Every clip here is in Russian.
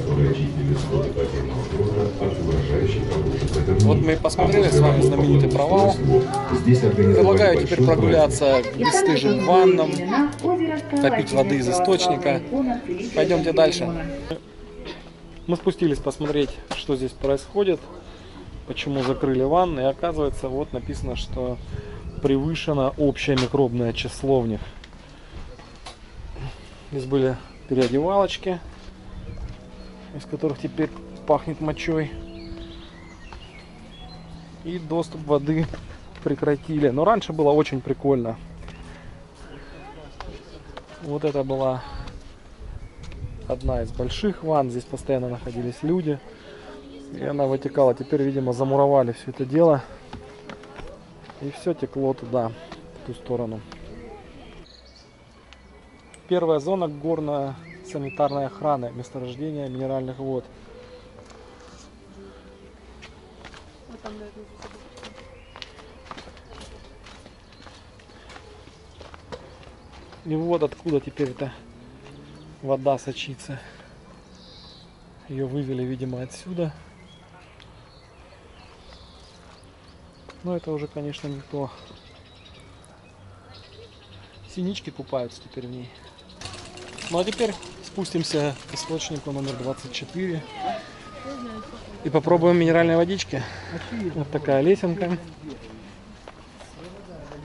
которые очистили своды подземного города от угрожающих оружия. Вот мы и посмотрели с вами знаменитый провал. Здесь Предлагаю теперь прогуляться к бесстыжим ваннам, попить воды из источника. Пойдемте дальше. Мы спустились посмотреть, что здесь происходит, почему закрыли ванны. И оказывается, вот написано, что превышено общее микробное число в них. Здесь были переодевалочки, из которых теперь пахнет мочой. И доступ воды прекратили. Но раньше было очень прикольно. Вот это была одна из больших ванн. Здесь постоянно находились люди. И она вытекала. Теперь, видимо, замуровали все это дело. И все текло туда, в ту сторону. Первая зона горная санитарной охраны, месторождения минеральных вод. И вот откуда теперь эта вода сочится. Ее вывели, видимо, отсюда. Но это уже, конечно, не то. Синички купаются теперь в ней. Ну а теперь спустимся к источнику номер 24 и попробуем минеральной водички. Вот такая лесенка.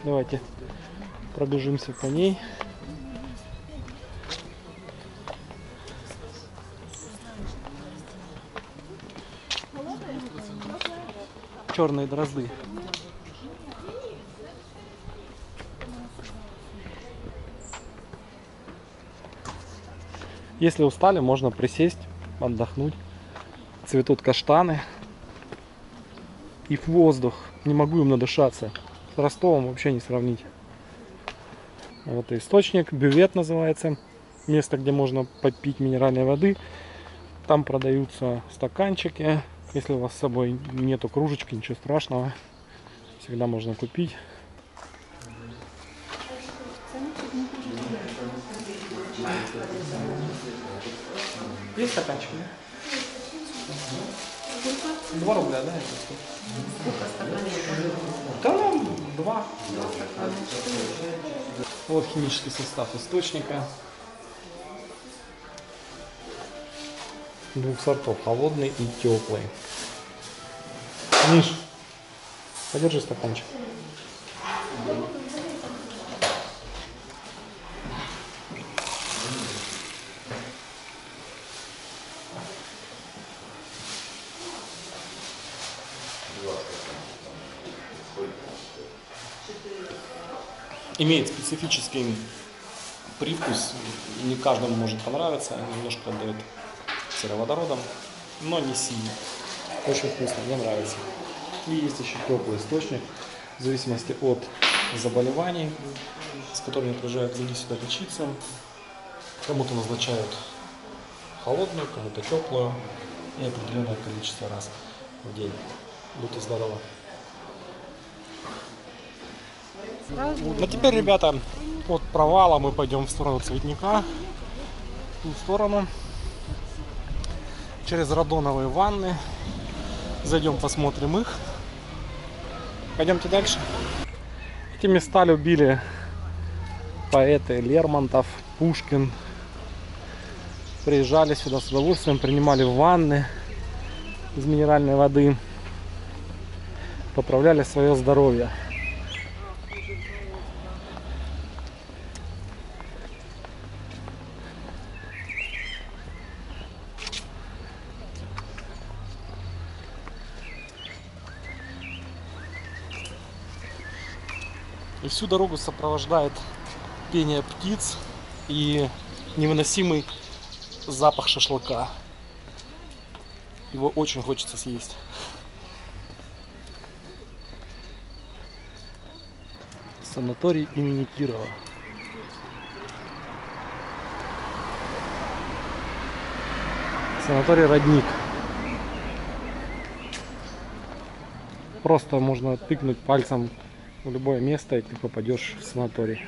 Давайте пробежимся по ней. Черные дрозды. Если устали, можно присесть, отдохнуть. Цветут каштаны. И в воздух. Не могу им надышаться. С Ростовом вообще не сравнить. Вот источник, бювет называется. Место, где можно попить минеральной воды. Там продаются стаканчики. Если у вас с собой нету кружечки, ничего страшного. Всегда можно купить. Есть стаканчик, да? Два рубля, да? Сколько стаканчиков? Да, ну, два. Вот химический состав источника. Двух сортов, холодный и теплый. Миш, подержи стаканчик. Имеет специфический привкус, не каждому может понравиться, немножко отдает сероводородом, но не сильно. Очень вкусно, мне нравится. И есть еще теплый источник, в зависимости от заболеваний, с которыми приезжают люди сюда лечиться. Кому-то назначают холодную, кому-то теплую и определенное количество раз в день. Будьте здоровы! Ну теперь, ребята, от провала мы пойдем в сторону цветника, в сторону, через радоновые ванны. Зайдем, посмотрим их. Пойдемте дальше. Эти места любили поэты Лермонтов, Пушкин. Приезжали сюда с удовольствием, принимали ванны из минеральной воды, поправляли свое здоровье. И всю дорогу сопровождает пение птиц и невыносимый запах шашлыка. Его очень хочется съесть. Санаторий имени Кирова. Санаторий Родник. Просто можно тыкнуть пальцем в любое место, и ты попадешь в санаторий.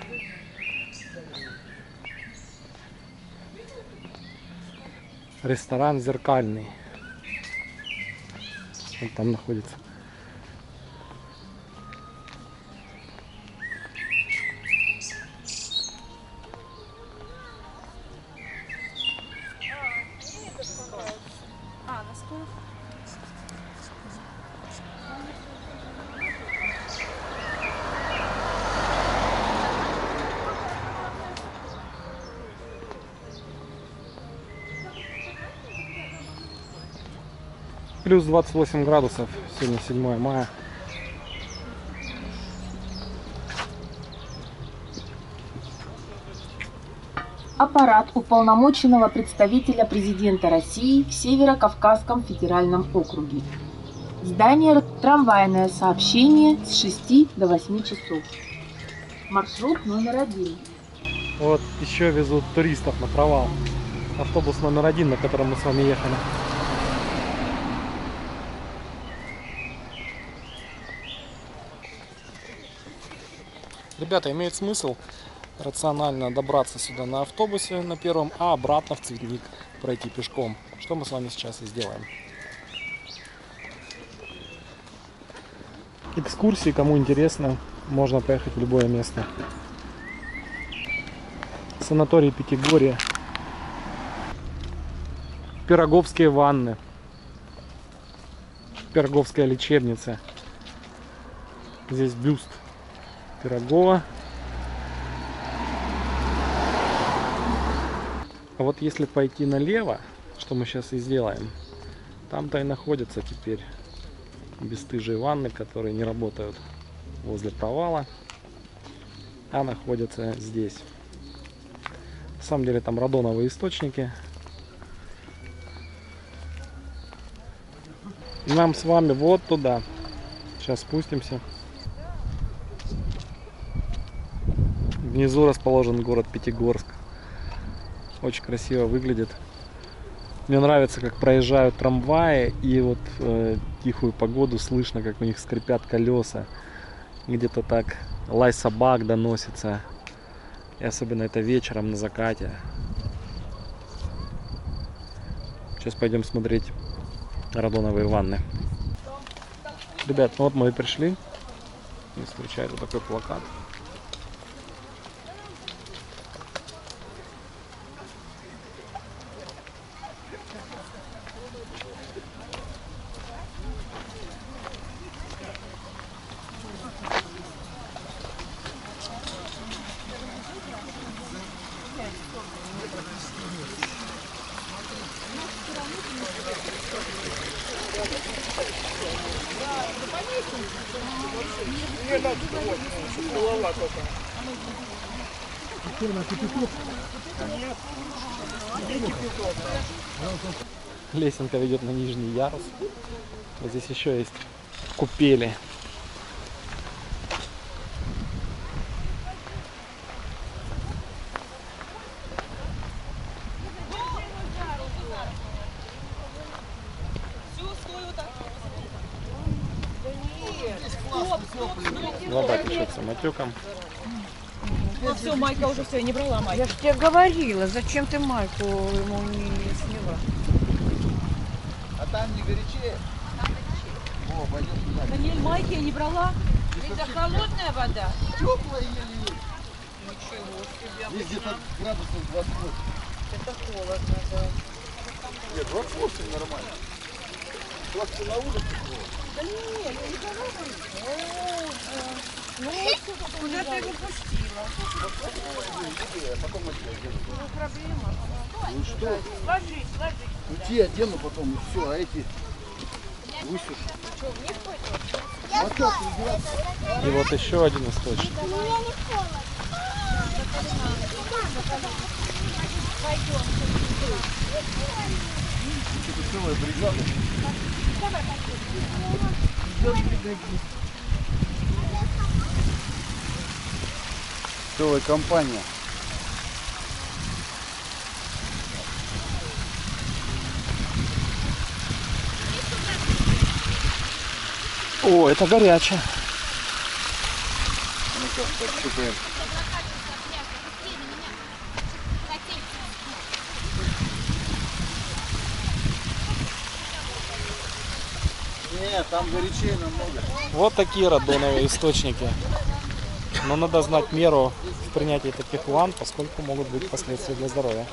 Ресторан зеркальный. Он там находится. А, на стол. Плюс 28 градусов. Сегодня 7 мая. Аппарат уполномоченного представителя президента России в Северо-Кавказском федеральном округе. Здание трамвайное сообщение с 6 до 8 часов. Маршрут номер один. Вот еще везут туристов на провал. Автобус номер один, на котором мы с вами ехали. Ребята, имеет смысл рационально добраться сюда на автобусе на первом, а обратно в цветник пройти пешком. Что мы с вами сейчас и сделаем. Экскурсии, кому интересно, можно поехать в любое место. Санаторий Пятигорье. Пироговские ванны. Пироговская лечебница. Здесь бюст Пирогова. А вот если пойти налево, что мы сейчас и сделаем, там-то и находятся теперь бесстыжие ванны, которые не работают возле провала, а находятся здесь. На самом деле там радоновые источники. Нам с вами вот туда. Сейчас спустимся. Внизу расположен город Пятигорск. Очень красиво выглядит. Мне нравится, как проезжают трамваи, и вот э, тихую погоду слышно, как у них скрипят колеса. Где-то так лай собак доносится. И особенно это вечером на закате. Сейчас пойдем смотреть радоновые ванны. Ребят, ну вот мы и пришли. Не вот такой плакат. Лесенка ведет на нижний ярус. Вот здесь еще есть купели. Вода течет самотеком. Все, майка уже все, я не брала майку. Я же тебе говорила, зачем ты майку ему не сняла? Даниэль, майки я не брала. Это холодная вода? Здесь где-то градусов 28. Это холодно, да. Нет, 28 нормально. Просто на улице Куда ты его пустила? Ну что, Сложи, сложи. ну те одену потом и все, а эти высушу. И вот еще один источник. Это целая бригада. целая компания. О, это горячая. Нет, там горячее намного. Вот такие радоновые источники. Но надо знать меру в принятии таких ванн, поскольку могут быть последствия для здоровья.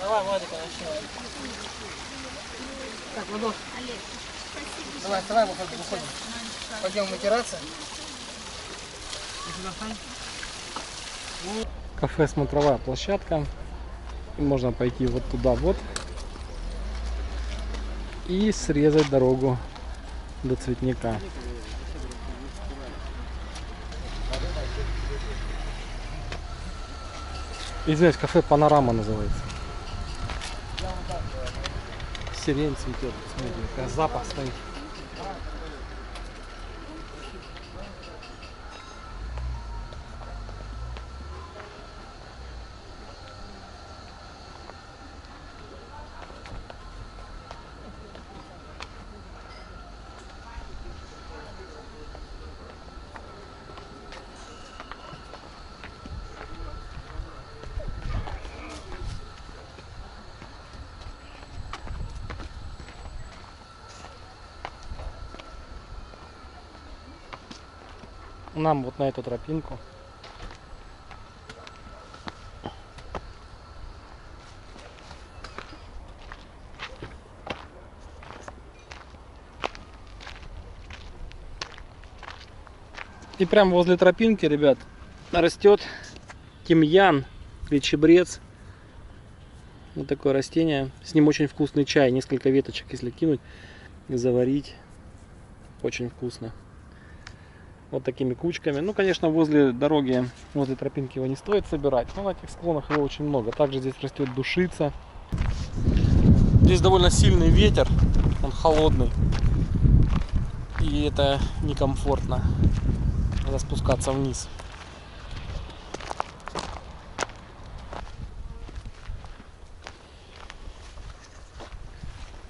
Давай, Владика, начнем. Так, Владос. Давай, давай, выходим, выходим. Пойдем вытираться. Кафе смотровая площадка. И можно пойти вот туда вот. И срезать дорогу до цветника. Извиняюсь, кафе Панорама называется. Сирень цветет. Какая запах стоит. Нам вот на эту тропинку. И прямо возле тропинки, ребят, растет тимьян или чебрец. Вот такое растение. С ним очень вкусный чай. Несколько веточек, если кинуть заварить. Очень вкусно вот такими кучками. Ну, конечно, возле дороги, возле тропинки его не стоит собирать, но на этих склонах его очень много. Также здесь растет душица. Здесь довольно сильный ветер, он холодный. И это некомфортно. Надо спускаться вниз.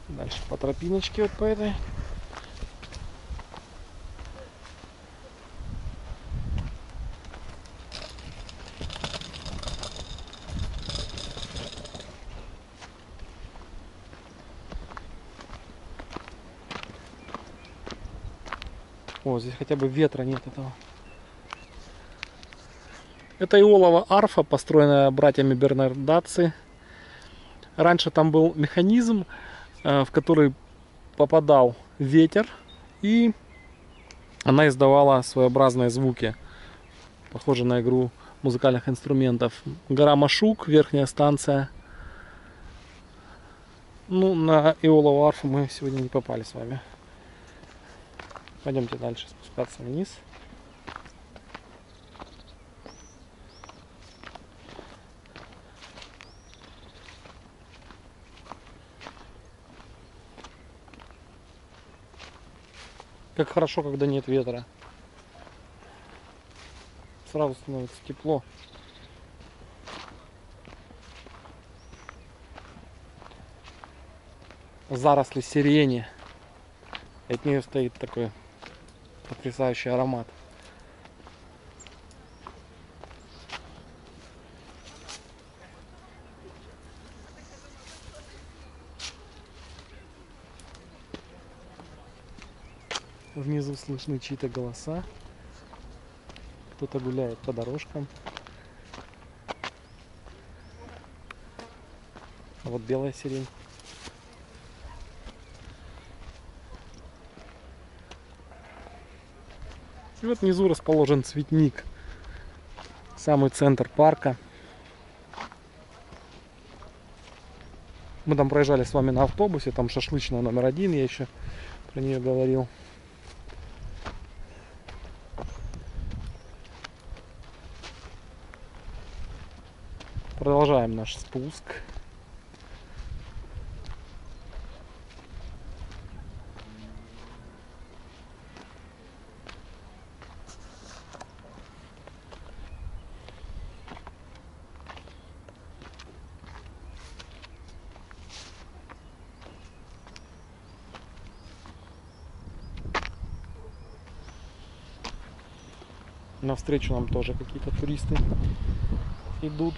Дальше по тропиночке вот по этой. Здесь хотя бы ветра нет этого. Это Иолова арфа, построенная братьями Бернардаци. Раньше там был механизм, э, в который попадал ветер, и она издавала своеобразные звуки, похожие на игру музыкальных инструментов. Гора Машук, верхняя станция. Ну, на Иолову арфу мы сегодня не попали с вами. Пойдемте дальше спускаться вниз. Как хорошо, когда нет ветра. Сразу становится тепло. Заросли сирени. От нее стоит такой потрясающий аромат. Внизу слышны чьи-то голоса. Кто-то гуляет по дорожкам. А вот белая сирень. И вот внизу расположен цветник. Самый центр парка. Мы там проезжали с вами на автобусе, там шашлычная номер один, я еще про нее говорил. Продолжаем наш спуск. Навстречу нам тоже какие-то туристы идут.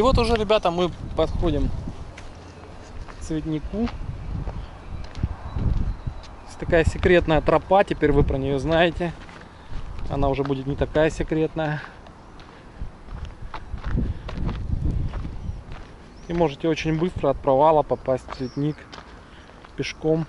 И вот уже, ребята, мы подходим к цветнику. Есть такая секретная тропа, теперь вы про нее знаете. Она уже будет не такая секретная. И можете очень быстро от провала попасть в цветник пешком.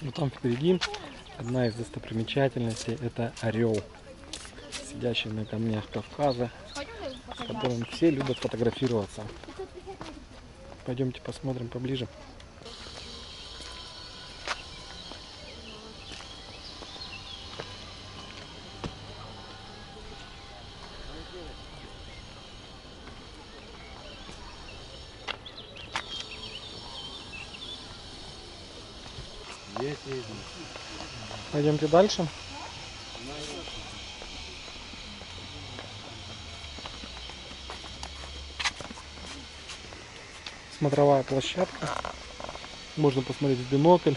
Вот там впереди одна из достопримечательностей это орел, сидящий на камнях Кавказа, с которым все любят фотографироваться. Пойдемте посмотрим поближе. Дальше. Смотровая площадка. Можно посмотреть в бинокль.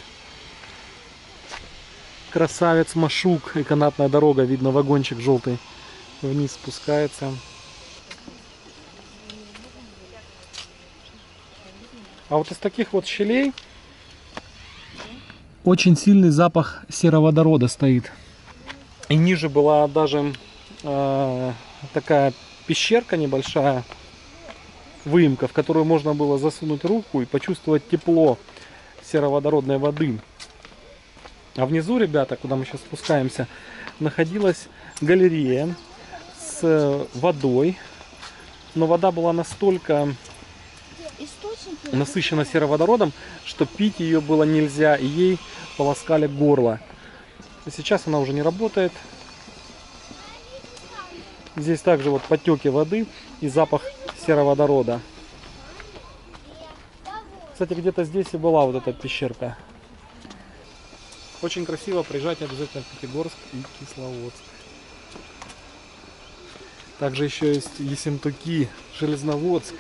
Красавец Машук и канатная дорога. Видно вагончик желтый вниз спускается. А вот из таких вот щелей очень сильный запах сероводорода стоит. И ниже была даже э, такая пещерка небольшая, выемка, в которую можно было засунуть руку и почувствовать тепло сероводородной воды. А внизу, ребята, куда мы сейчас спускаемся, находилась галерея с водой. Но вода была настолько насыщена сероводородом, что пить ее было нельзя, и ей полоскали горло. Сейчас она уже не работает. Здесь также вот потеки воды и запах сероводорода. Кстати, где-то здесь и была вот эта пещерка. Очень красиво, приезжайте обязательно в Пятигорск и Кисловодск. Также еще есть Ессентуки, Железноводск.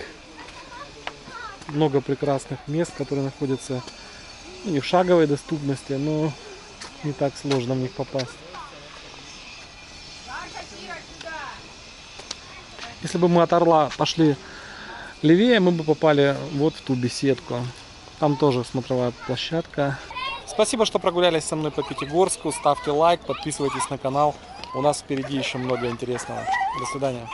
Много прекрасных мест, которые находятся ну, не в шаговой доступности, но не так сложно в них попасть. Если бы мы от Орла пошли левее, мы бы попали вот в ту беседку. Там тоже смотровая площадка. Спасибо, что прогулялись со мной по Пятигорску. Ставьте лайк, подписывайтесь на канал. У нас впереди еще много интересного. До свидания.